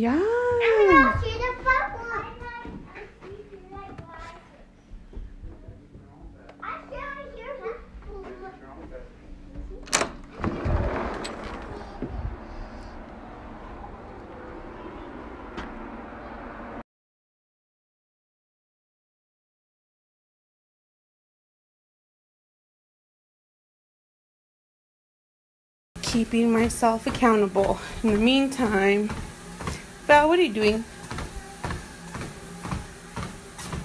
Yeah. Keeping myself accountable. In the meantime, Val, what are you doing?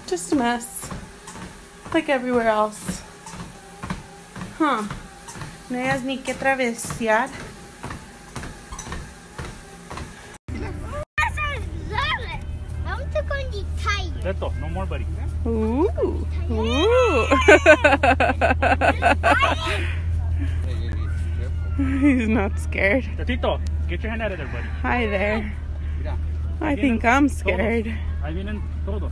Just a mess. Like everywhere else. Huh. No hayas ni que travesear. Vamos tocar de tire. Beto, no more, buddy. Ooh. Ooh. He's not scared. Tetito, get your hand out of there, buddy. Hi there. I think I'm scared. ahí vienen todos.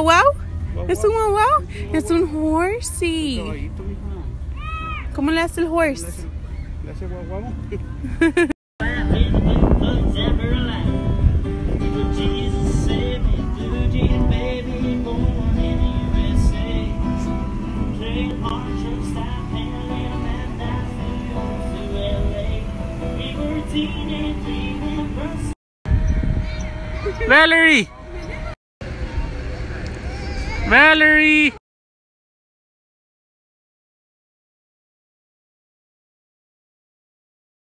Wow? ¿Es un wow? Es un horsey. ¿Cómo le hace el horse? Valerie! Valerie!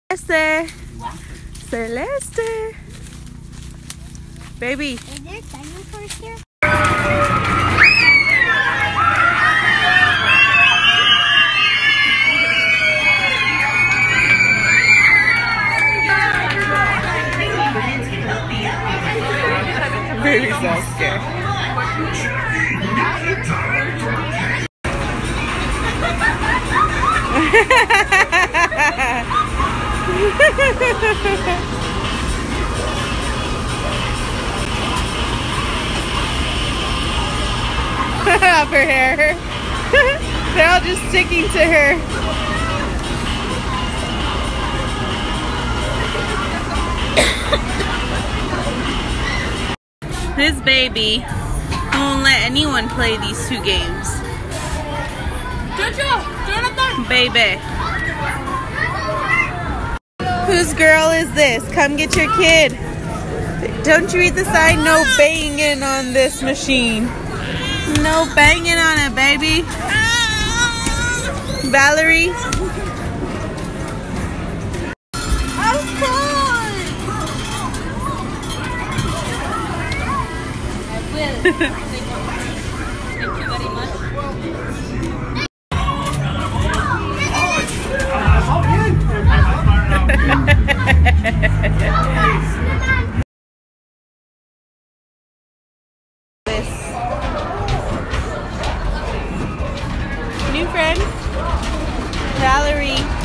Celeste. Celeste. Baby. Baby's so scared. Up her hair. They're all just sticking to her. This baby won't let anyone play these two games. Baby. Whose girl is this? Come get your kid. Don't you read the sign? No ah. banging on this machine. No banging on it, baby. Ah. Valerie. This. New friend. Valerie.